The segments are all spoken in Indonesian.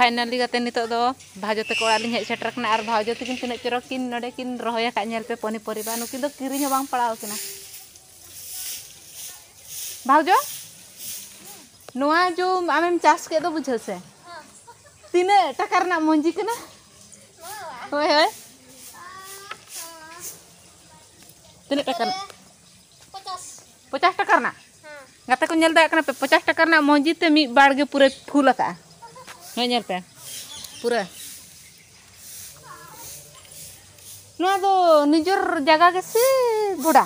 ᱯᱷᱟᱭᱱᱟᱞᱤ ᱠᱟᱛᱮ ᱱᱤᱛᱚᱜ ᱫᱚ ᱵᱷᱟᱡᱚ ᱛᱮᱠᱚ ᱚᱲᱟᱜ ᱞᱤᱧ ᱦᱮᱡ ᱥᱮᱴᱮᱨ ᱟᱠᱟᱱᱟ ᱟᱨ ᱵᱷᱟᱡᱚ ᱛᱟᱹᱠᱤᱱ ᱛᱤᱱᱟᱹᱜ ᱪᱚᱨᱚᱠ ᱠᱤᱱ ᱱᱚᱰᱮ ᱠᱤᱱ ᱨᱚᱦᱚᱭ ᱟᱠᱟᱫ ᱧᱮᱞ ᱯᱮ ᱯᱚᱱᱤ ᱯᱚᱨᱤᱵᱟ ᱱᱩᱠᱤᱱ ᱫᱚ ᱠᱤᱨᱤᱧ ᱦᱚᱸ ᱵᱟᱝ ᱯᱟᱲᱟᱣ ᱟᱠᱤᱱᱟ ᱵᱷᱟᱡᱚ ᱱᱚᱣᱟ ᱡᱚ ᱟᱢᱮᱢ ᱪᱟᱥ ᱠᱮᱫ ᱫᱚ ᱵᱩᱡᱷᱟᱹᱣ ᱥᱮ ᱛᱤᱱᱟᱹᱜ ᱴᱟᱠᱟ ᱨᱮᱱᱟᱜ ᱢᱚᱸᱡᱤ ᱠᱟᱱᱟ ᱦᱳᱭ ᱦᱳᱭ ᱛᱤᱱᱟᱹᱜ ᱴᱟᱠᱟ ᱯᱚᱪᱟᱥ ᱴᱟᱠᱟ ᱨᱮᱱᱟᱜ ᱜᱟᱛᱮ ᱠᱚ ᱧᱮᱞ ᱫᱟᱲᱮᱭᱟᱜ ᱠᱟᱱᱟ ᱯᱮ ᱯᱚᱪᱟᱥ ᱴᱟᱠᱟ ᱨᱮᱱᱟᱜ ᱢᱚᱸᱡᱤ ᱛᱮ ᱢᱤᱫ ᱵᱟᱲᱜᱮ ᱯᱩᱨᱟᱹ ᱯᱷᱩᱞ ᱟᱠᱟᱜᱼᱟ ᱦᱮᱸ ᱧᱮᱞ ᱯᱮ ᱯᱩᱨᱟᱹ ᱱᱚᱣᱟ ᱫᱚ ᱱᱤᱡᱮᱨ ᱡᱟᱭᱜᱟ ᱜᱮᱥᱮ ᱵᱷᱚᱰᱟ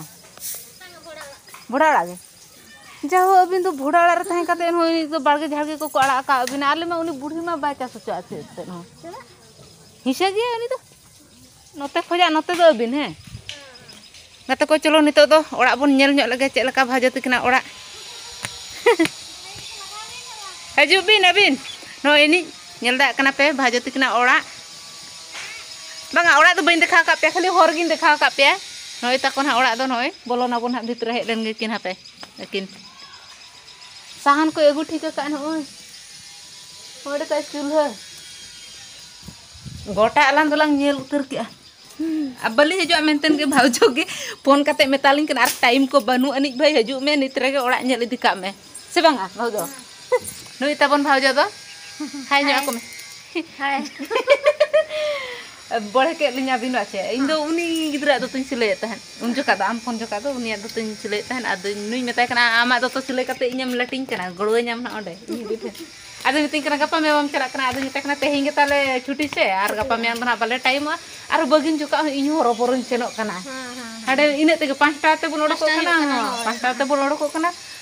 ᱵᱷᱚᱰᱟ ᱚᱲᱟᱜ ᱜᱮ ᱡᱟᱦᱳ ᱟᱹᱵᱤᱱ ᱫᱚ ᱵᱷᱚᱰᱟ ᱚᱲᱟᱜ ᱨᱮ ᱛᱟᱦᱮᱸ ᱠᱟᱛᱮ ᱦᱚᱸ ᱩᱱᱤ ᱫᱚ ᱵᱟᱲᱜᱮ ᱡᱷᱟᱲᱜᱮ ᱠᱚᱠᱚ ᱟᱲᱟᱜ ᱟᱠᱟᱫ ᱵᱤᱱᱟ ᱟᱞᱮ ᱢᱟ ᱩᱱᱤ ᱵᱩᱲᱦᱤ ᱢᱟ ᱵᱟᱭ ᱪᱟᱥ ᱦᱚᱪᱚ ᱟᱥᱮ ᱮᱱᱛᱮᱫ ᱦᱚᱸ ᱦᱤᱥᱟᱹ ᱜᱮᱭᱟ ᱩᱱᱤ ᱫᱚ ᱱᱚᱛᱮ ᱠᱷᱚᱡᱟᱜ ᱱᱚᱛᱮ ᱫᱚ ᱟᱹᱵᱤᱱ ᱦᱮᱸ ᱜᱟᱛᱮ ᱠᱚ ᱪᱚᱞᱚ ᱱᱤᱛᱚᱜ ᱫᱚ ᱚᱲᱟᱜ ᱵᱚᱱ ᱧᱮᱞ ᱧᱚᱜ ᱞᱮᱜᱮ ᱪᱮᱫ ᱞᱮᱠᱟ ᱵᱷᱟᱡᱚ ᱛᱤᱠᱤᱱᱟ ᱚᱲᱟᱜ ᱦᱤᱡᱩᱜ ᱵᱤᱱ ᱟᱹᱵᱤᱱ no ini nyelda kenapa ya? bhajo tikna ora bang ora tuh bain dekha kap ya kali horgin dekha kap ya no itu kon ora tuh noi eh. bolon apun hak bhitre dan den kin hape gakin sahan ko ego tiga kan no eh. mau ore ka eh. gota alang tulang nyel utar kia abali hejo menten ke ah. hmm. bhaujo ke? Phone kate metaling kenar time ko banu anik bhai hejo men nitre ke ora nyel kame, me. Se bang ah no ita pon bhaujo do Hai aku meh. Hai. Boleh ke linya binu aja. Indo uni gidra do tun sile tahan. Un joka da am phone joka do uni do tun sile tahan adu nui metai kana ama do to sile kate inyam lating kana goro nyam na onde. Adu miting kana gapa me bam chala kana adu nyata kana tehinge tale chuti se ar gapa me andana bale time ar bagin joka inyo horo poron senok kana. Ade ine tege 5 ta te bun odok kana. 5 ta te bun odok kana. R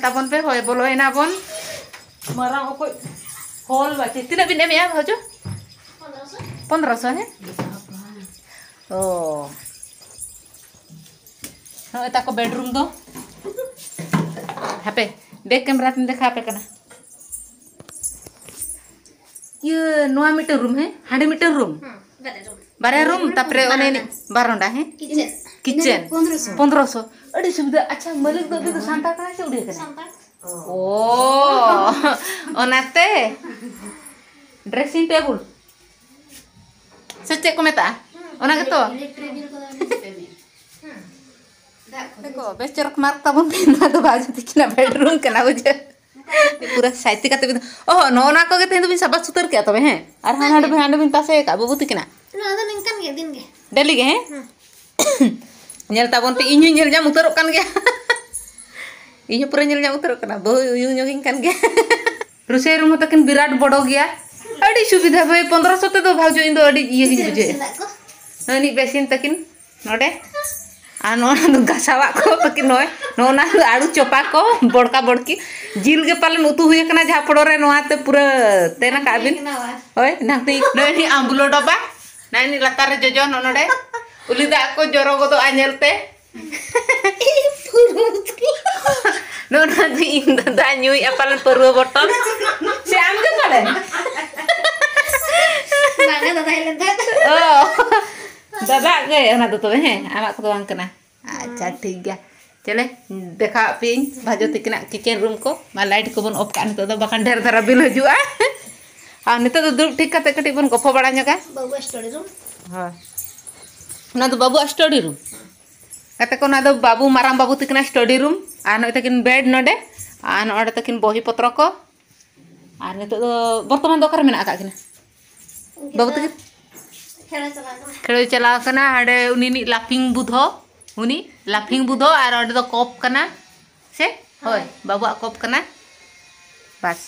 Tapon pe hoi bolo ena bon, marang okoi hol bati, tina bin emi ya hojo. पंद्रह सौ है ओ हाँ ताको बेडरूम दो हापे देख कैमरा तीन देखा हापे करना ये नवा मीटर रूम है हाँ मीटर रूम बारह रूम तापरे बारंडा है किचन पंद्रह सौ अड़ी सुविधा अच्छा मलिक दो तो सांता का से उड़ी करना ओ ओनाते dressing table सच्चे को मेता ओना के तो देखो बेस चरक मार्क तबन ना तो बाजू दिखना बेडरूम कना बुझे पूरा साइती का तबिन ओह नो ना को के तेन तो बिन सबा सुतर क्या तबे हैं और हां हां हां बिन तासे का बबू तिकना ᱱᱚᱣᱟ ᱫᱚ ᱱᱤᱝᱠᱟᱱ ᱜᱮ ᱫᱤᱱ ᱜᱮ डेली के हैं nyel tabon pe inyo nyel jam utarok kan ge inyo pura nyel jam utarok kana bo yu nyoging kan ge rusai rumah takin birat bodo gya adi adi subida bhai pondra te tuh bhaujo indo adi iye kin buje ani besin takin node ano nu gasawa ko takin noy no na adu chopa ko bodka bodki jil ge palen utu huye kana jhapdo re noa te pura tena kabin oi na ti ni ambulo daba na ni latar re jojo no node uli da ko joro go to anyel te no na ti inda danyu apalen porwa botol siam ge palen tata hilang tata. Oh. Dadah ke anak tuh he, anak tuh ang kena. अच्छा ठीक है चले देखा पिन भाजो तिकना kitchen room को मा लाइट को बन ऑफ कान तो बखान ढेर धरा बिल हजुआ आ नितो तो दुब ठीक कते कटी बन गफो बड़ा ñoga Bawa story room. हाँ ना तो बाबू स्टडी रूम कते को ना तो बाबू माराम बाबू तिकना स्टडी रूम आ न तकिन बेड नडे आ न ओडे तकिन बही पत्र को आ नितो तो वर्तमान दोकर मेना का किना बाबू. खेल चला हाडे उनी लाफिंग बुधो उनी लाफिंग बुधो और दो कप कना से? होय बाबू कप कना? बस।